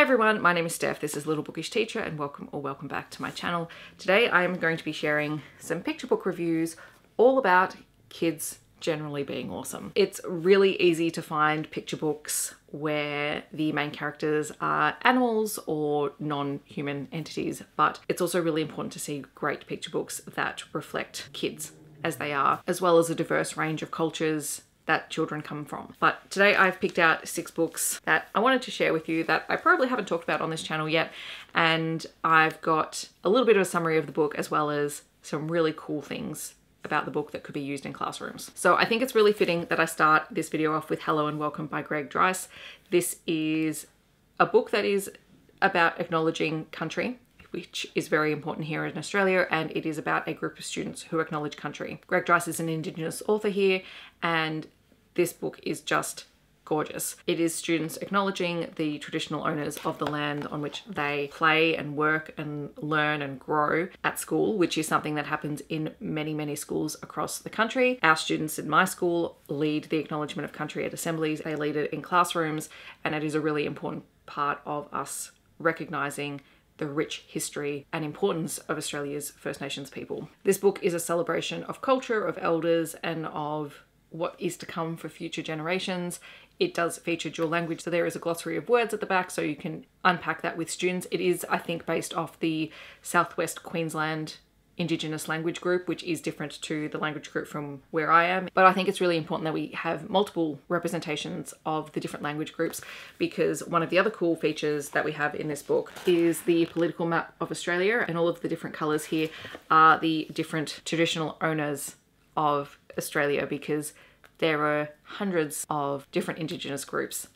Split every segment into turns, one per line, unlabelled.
everyone, my name is Steph. This is Little Bookish Teacher and welcome or welcome back to my channel. Today I am going to be sharing some picture book reviews all about kids generally being awesome. It's really easy to find picture books where the main characters are animals or non-human entities, but it's also really important to see great picture books that reflect kids as they are, as well as a diverse range of cultures that children come from. But today I've picked out six books that I wanted to share with you that I probably haven't talked about on this channel yet. And I've got a little bit of a summary of the book as well as some really cool things about the book that could be used in classrooms. So I think it's really fitting that I start this video off with Hello and Welcome by Greg Dreise. This is a book that is about acknowledging country which is very important here in Australia, and it is about a group of students who acknowledge country. Greg Dreise is an Indigenous author here, and this book is just gorgeous. It is students acknowledging the traditional owners of the land on which they play and work and learn and grow at school, which is something that happens in many, many schools across the country. Our students in my school lead the acknowledgement of country at assemblies, they lead it in classrooms, and it is a really important part of us recognizing the rich history and importance of Australia's First Nations people. This book is a celebration of culture, of elders, and of what is to come for future generations. It does feature dual language, so there is a glossary of words at the back so you can unpack that with students. It is, I think, based off the Southwest Queensland Indigenous language group, which is different to the language group from where I am. But I think it's really important that we have multiple representations of the different language groups because one of the other cool features that we have in this book is the political map of Australia and all of the different colours here are the different traditional owners of Australia because there are hundreds of different Indigenous groups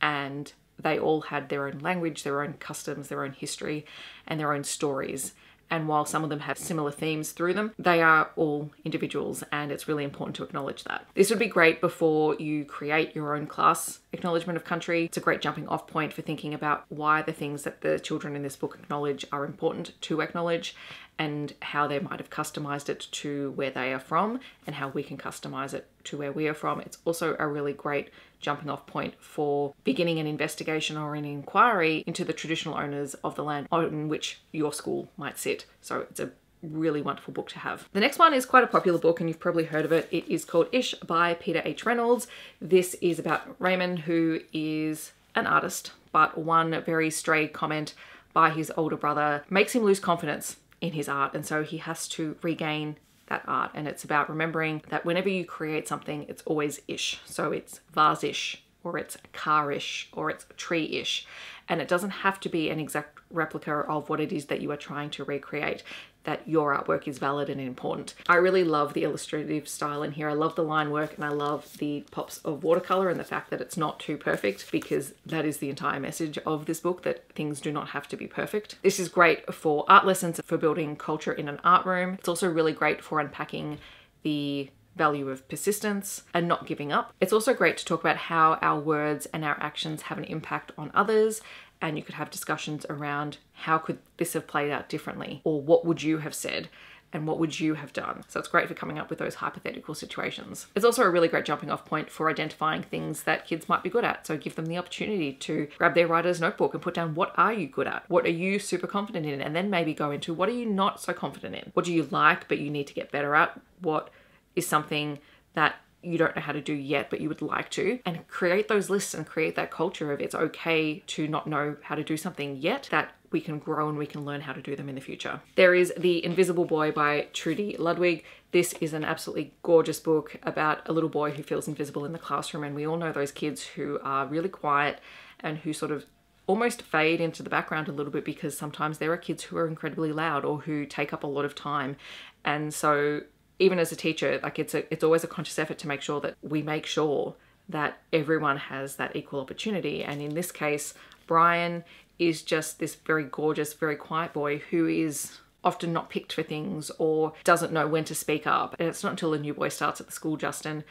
and they all had their own language, their own customs, their own history, and their own stories. And while some of them have similar themes through them, they are all individuals, and it's really important to acknowledge that. This would be great before you create your own class acknowledgement of country. It's a great jumping off point for thinking about why the things that the children in this book acknowledge are important to acknowledge and how they might have customized it to where they are from and how we can customize it to where we are from. It's also a really great jumping off point for beginning an investigation or an inquiry into the traditional owners of the land on which your school might sit. So it's a really wonderful book to have. The next one is quite a popular book and you've probably heard of it. It is called Ish by Peter H. Reynolds. This is about Raymond who is an artist, but one very stray comment by his older brother makes him lose confidence in his art and so he has to regain that art and it's about remembering that whenever you create something it's always ish. So it's vase-ish or it's car-ish or it's tree-ish. And it doesn't have to be an exact replica of what it is that you are trying to recreate that your artwork is valid and important. I really love the illustrative style in here. I love the line work and I love the pops of watercolor and the fact that it's not too perfect because that is the entire message of this book that things do not have to be perfect. This is great for art lessons, for building culture in an art room. It's also really great for unpacking the value of persistence and not giving up. It's also great to talk about how our words and our actions have an impact on others and you could have discussions around how could this have played out differently or what would you have said and what would you have done? So it's great for coming up with those hypothetical situations. It's also a really great jumping off point for identifying things that kids might be good at. So give them the opportunity to grab their writer's notebook and put down what are you good at? What are you super confident in? And then maybe go into what are you not so confident in? What do you like but you need to get better at? What is something that you don't know how to do yet, but you would like to, and create those lists and create that culture of it's okay to not know how to do something yet, that we can grow and we can learn how to do them in the future. There is The Invisible Boy by Trudy Ludwig. This is an absolutely gorgeous book about a little boy who feels invisible in the classroom, and we all know those kids who are really quiet and who sort of almost fade into the background a little bit because sometimes there are kids who are incredibly loud or who take up a lot of time. And so even as a teacher, like it's a, it's always a conscious effort to make sure that we make sure that everyone has that equal opportunity. And in this case, Brian is just this very gorgeous, very quiet boy who is often not picked for things or doesn't know when to speak up. And it's not until a new boy starts at the school, Justin,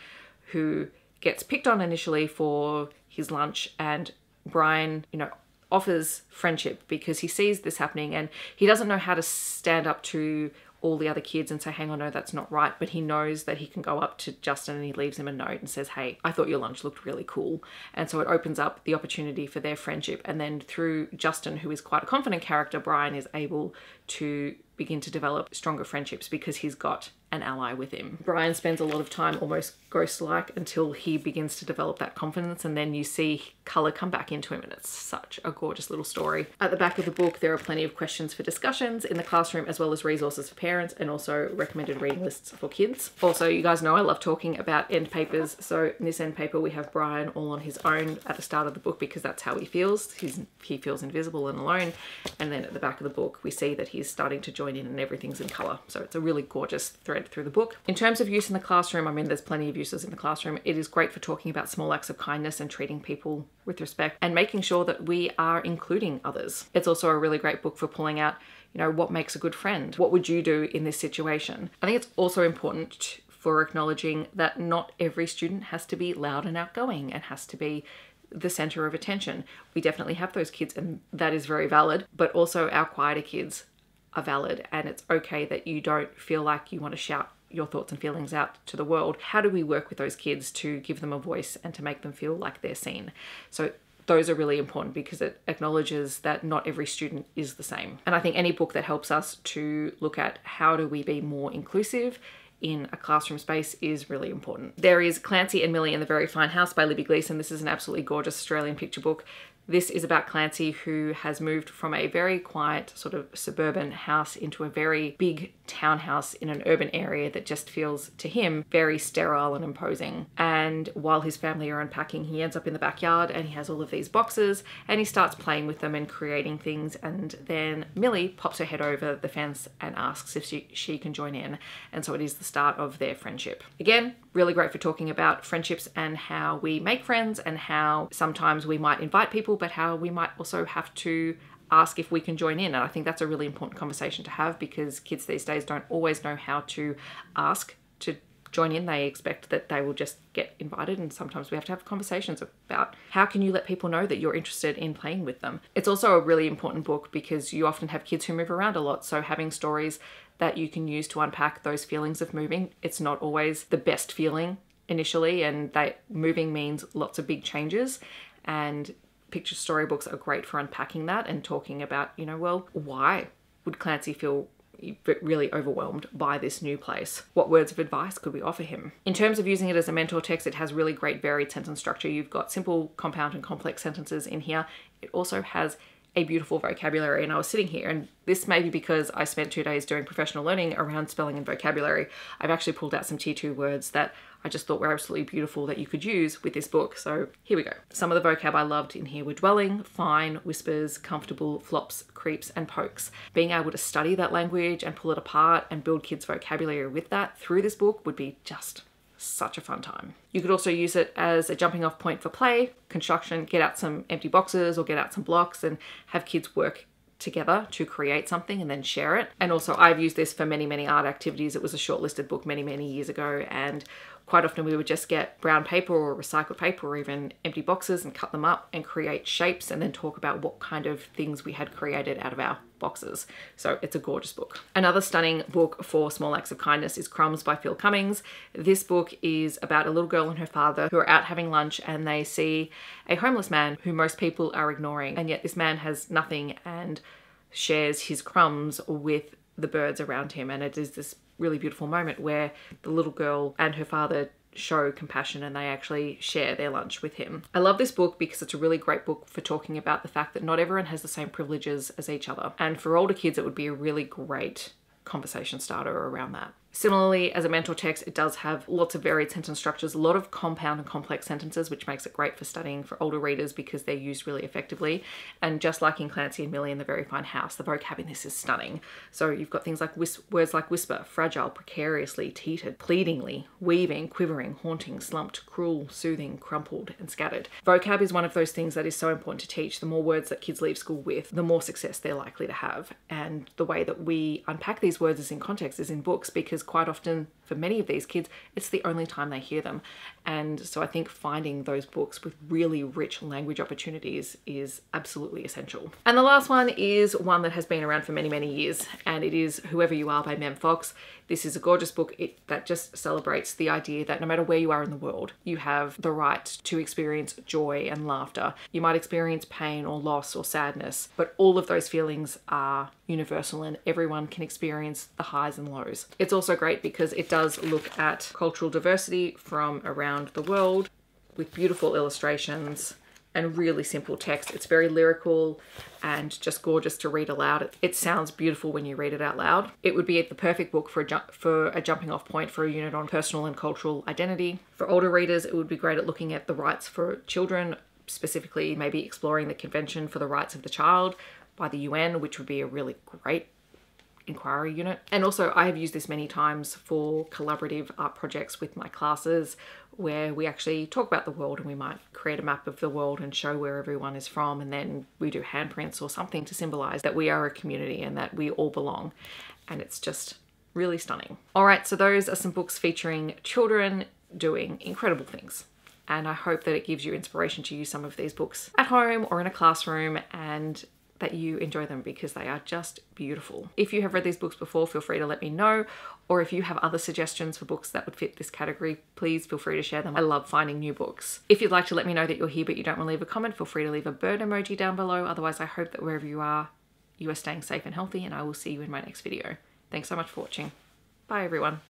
who gets picked on initially for his lunch and Brian, you know, offers friendship because he sees this happening and he doesn't know how to stand up to all the other kids and say, hang on, no, that's not right. But he knows that he can go up to Justin and he leaves him a note and says, hey, I thought your lunch looked really cool. And so it opens up the opportunity for their friendship. And then through Justin, who is quite a confident character, Brian is able to begin to develop stronger friendships because he's got an ally with him. Brian spends a lot of time almost ghost like until he begins to develop that confidence, and then you see colour come back into him, and it's such a gorgeous little story. At the back of the book, there are plenty of questions for discussions in the classroom, as well as resources for parents and also recommended reading lists for kids. Also, you guys know I love talking about end papers, so in this end paper, we have Brian all on his own at the start of the book because that's how he feels. He's, he feels invisible and alone, and then at the back of the book, we see that he's starting to join in and everything's in colour. So it's a really gorgeous thread through the book. In terms of use in the classroom, I mean, there's plenty of uses in the classroom. It is great for talking about small acts of kindness and treating people with respect and making sure that we are including others. It's also a really great book for pulling out, you know, what makes a good friend? What would you do in this situation? I think it's also important for acknowledging that not every student has to be loud and outgoing and has to be the center of attention. We definitely have those kids, and that is very valid, but also our quieter kids are valid, and it's okay that you don't feel like you want to shout your thoughts and feelings out to the world. How do we work with those kids to give them a voice and to make them feel like they're seen? So those are really important because it acknowledges that not every student is the same. And I think any book that helps us to look at how do we be more inclusive in a classroom space is really important. There is Clancy and Millie in the Very Fine House by Libby Gleeson. This is an absolutely gorgeous Australian picture book this is about Clancy, who has moved from a very quiet, sort of suburban house into a very big townhouse in an urban area that just feels to him very sterile and imposing. And while his family are unpacking, he ends up in the backyard and he has all of these boxes and he starts playing with them and creating things. And then Millie pops her head over the fence and asks if she, she can join in. And so it is the start of their friendship. Again, really great for talking about friendships and how we make friends and how sometimes we might invite people but how we might also have to ask if we can join in. And I think that's a really important conversation to have because kids these days don't always know how to ask to join in. They expect that they will just get invited, and sometimes we have to have conversations about how can you let people know that you're interested in playing with them. It's also a really important book because you often have kids who move around a lot, so having stories that you can use to unpack those feelings of moving, it's not always the best feeling initially, and that moving means lots of big changes and picture storybooks are great for unpacking that and talking about, you know, well, why would Clancy feel really overwhelmed by this new place. What words of advice could we offer him? In terms of using it as a mentor text, it has really great varied sentence structure. You've got simple, compound, and complex sentences in here. It also has a beautiful vocabulary. And I was sitting here, and this may be because I spent two days doing professional learning around spelling and vocabulary. I've actually pulled out some T2 words that I just thought were absolutely beautiful that you could use with this book. So here we go. Some of the vocab I loved in here were dwelling, fine, whispers, comfortable, flops, creeps, and pokes. Being able to study that language and pull it apart and build kids' vocabulary with that through this book would be just such a fun time. You could also use it as a jumping off point for play, construction, get out some empty boxes or get out some blocks and have kids work together to create something and then share it. And also I've used this for many, many art activities. It was a shortlisted book many, many years ago and quite often we would just get brown paper or recycled paper or even empty boxes and cut them up and create shapes and then talk about what kind of things we had created out of our boxes. So it's a gorgeous book. Another stunning book for small acts of kindness is Crumbs by Phil Cummings. This book is about a little girl and her father who are out having lunch and they see a homeless man who most people are ignoring and yet this man has nothing and shares his crumbs with the birds around him and it is this really beautiful moment where the little girl and her father show compassion and they actually share their lunch with him. I love this book because it's a really great book for talking about the fact that not everyone has the same privileges as each other. And for older kids, it would be a really great conversation starter around that. Similarly, as a mentor text, it does have lots of varied sentence structures, a lot of compound and complex sentences, which makes it great for studying for older readers because they're used really effectively. And just like in Clancy and Millie in The Very Fine House, the vocab in this is stunning. So you've got things like words like whisper, fragile, precariously, teetered, pleadingly, weaving, quivering, haunting, slumped, cruel, soothing, crumpled, and scattered. Vocab is one of those things that is so important to teach. The more words that kids leave school with, the more success they're likely to have. And the way that we unpack these words is in context, is in books, because because quite often for many of these kids, it's the only time they hear them. And so I think finding those books with really rich language opportunities is absolutely essential. And the last one is one that has been around for many, many years, and it is Whoever You Are by Mem Fox. This is a gorgeous book it, that just celebrates the idea that no matter where you are in the world, you have the right to experience joy and laughter. You might experience pain or loss or sadness, but all of those feelings are universal and everyone can experience the highs and lows. It's also great because it does look at cultural diversity from around the world with beautiful illustrations and really simple text. It's very lyrical and just gorgeous to read aloud. It sounds beautiful when you read it out loud. It would be the perfect book for a, for a jumping off point for a unit on personal and cultural identity. For older readers, it would be great at looking at the rights for children, specifically maybe exploring the Convention for the Rights of the Child by the UN, which would be a really great inquiry unit. And also I have used this many times for collaborative art projects with my classes where we actually talk about the world and we might create a map of the world and show where everyone is from and then we do handprints or something to symbolize that we are a community and that we all belong. And it's just really stunning. All right, so those are some books featuring children doing incredible things and I hope that it gives you inspiration to use some of these books at home or in a classroom and that you enjoy them because they are just beautiful. If you have read these books before, feel free to let me know. Or if you have other suggestions for books that would fit this category, please feel free to share them. I love finding new books. If you'd like to let me know that you're here but you don't want to leave a comment, feel free to leave a bird emoji down below. Otherwise, I hope that wherever you are, you are staying safe and healthy and I will see you in my next video. Thanks so much for watching. Bye everyone.